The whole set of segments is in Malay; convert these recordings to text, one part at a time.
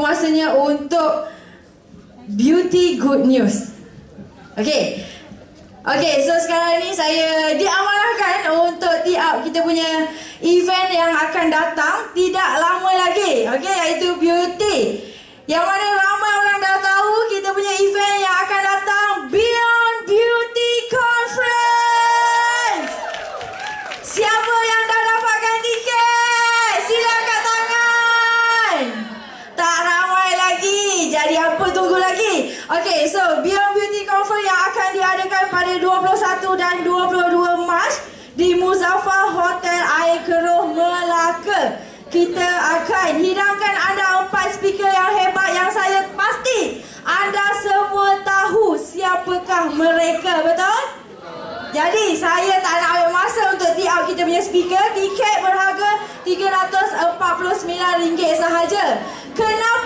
masanya untuk beauty good news. Okay. Okay, so sekarang ni saya diamanahkan untuk tiap kita punya event yang akan datang tidak lama lagi. Okay, iaitu beauty. Yang mana ramai orang dah tahu kita punya event yang akan datang tunggu lagi? Okay, so Beyond Beauty Conference yang akan diadakan pada 21 dan 22 Mac di Muzaffar Hotel Air Keruh Melaka. Kita akan hidangkan anda empat speaker yang hebat yang saya pasti anda semua tahu siapakah mereka, betul? Jadi saya tak nak ambil masa untuk tiap kita punya speaker Tiket berharga RM349 sahaja Kenapa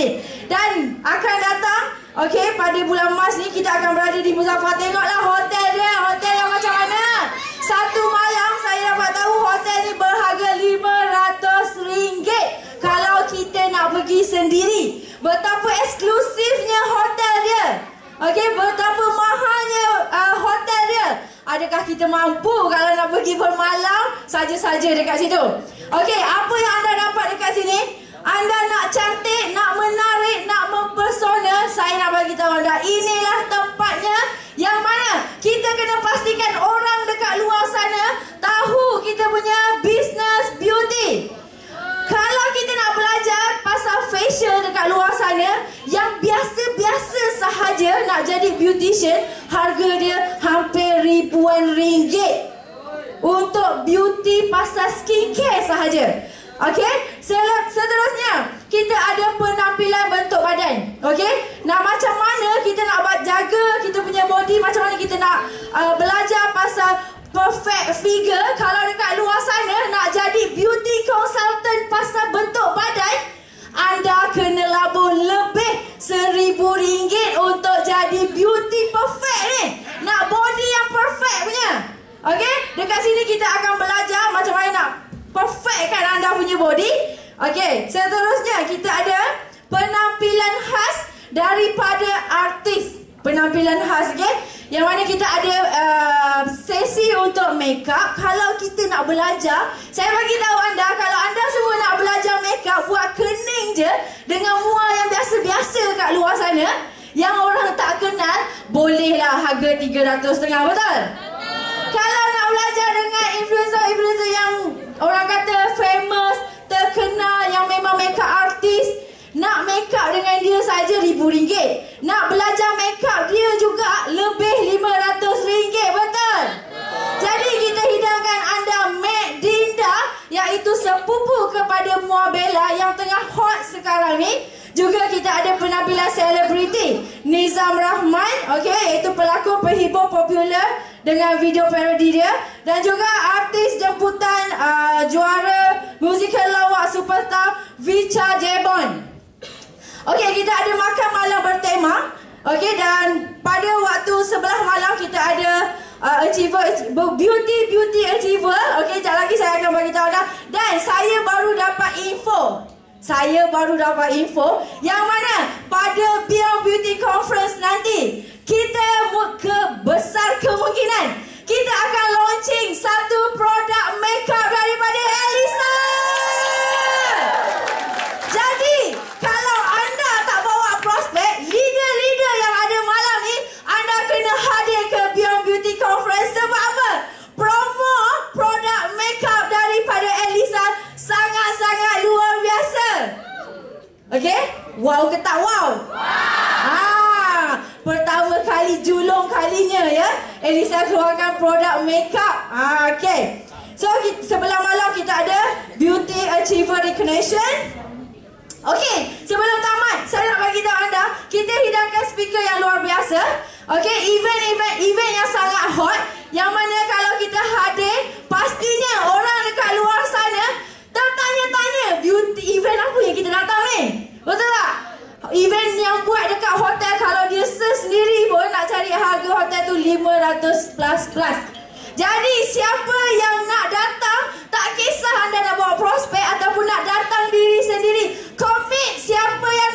ni Dan akan datang Okay pada bulan Mac ni Kita akan berada di Muzaffar Tengoklah hotel dia Hotel yang macam mana Satu malam saya dapat tahu Hotel ni berharga RM500 Kalau kita nak pergi sendiri Betapa eksklusifnya hotel dia Okey, betapa mahalnya uh, hotel dia. Adakah kita mampu kalau nak pergi bermalam saja-saja dekat situ? Okey, apa yang anda dapat dekat sini? Anda nak cantik, nak menarik, nak mempesona, saya nak bagi tahu anda, inilah tempatnya yang mana kita kena pastikan orang dekat luar sana tahu kita punya business beauty. Kalau kita nak belajar pasal facial dekat luar sana Yang biasa-biasa sahaja nak jadi beautician Harga dia hampir ribuan ringgit. Untuk beauty pasal skincare sahaja. Okey, seterusnya Okey, nak macam mana kita nak buat jaga kita punya body, macam mana kita nak uh, belajar pasal perfect figure. Kalau dekat luar sana nak jadi beauty consultant pasal bentuk badan, anda kena labur lebih seribu ringgit untuk jadi beauty perfect ni. Nak body yang perfect punya. Okey, dekat sini kita akan belajar macam mana nak perfectkan anda punya body. Okey, seterusnya kita ada daripada artis. Penampilan khas, okey. Yang mana kita ada uh, sesi untuk makeup. Kalau kita nak belajar, saya bagi tahu anda kalau anda semua nak belajar makeup buat kening je dengan muar yang biasa-biasa kat luar sana, yang orang tak kenal, bolehlah harga 300 setengah, betul? Saja ribu ringgit. Nak belajar makeup dia juga lebih lima ratus ringgit, betul? Jadi kita hidangkan anda Mac Dinda iaitu sepupu kepada Muabella yang tengah hot sekarang ni. Juga kita ada penampilan selebriti Nizam Rahman, okey, iaitu pelakon penghibur popular dengan video parodi dia dan juga artis jemputan uh, juara musical lawak superstar Vicha Jebon. Okey, kita ada makan malam bertema. Okey, dan pada waktu sebelah malam kita ada uh, achiever, beauty beauty achiever. Okey, sekejap lagi saya akan bagi tahu anda. Dan saya baru dapat info. Saya baru dapat info yang mana pada Beyond Beauty Conference nanti kita ke besar kemungkinan kita akan launching satu produk makeup daripada Elisa. Jadi, kalau anda tak bawa prospek, leader-leader yang ada malam ni, anda kena hadir ke Beyond Beauty Sebab apa? Promo produk makeup daripada Elisa sangat-sangat luar biasa. Okey? Wow ke tak wow? Wow! Ah, pertama kali julung kalinya ya. Elisa keluarkan produk makeup. Ah, okey. So, sebelah malam kita ada Beauty Achiever Recognition. Okey, sebelum tamat, saya nak bagi tahu anda, kita hidangkan speaker yang luar biasa. Okay, event-event event yang sangat hot Yang mana kalau kita hadir Pastinya orang dekat luar sana Dah tanya-tanya beauty event apa yang kita datang ni Betul tak? Event yang buat dekat hotel Kalau dia sendiri pun nak cari harga hotel tu 500 plus plus jadi siapa yang nak datang tak kisah anda nak bawa prospek ataupun nak datang diri sendiri commit siapa yang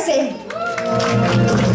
prazer.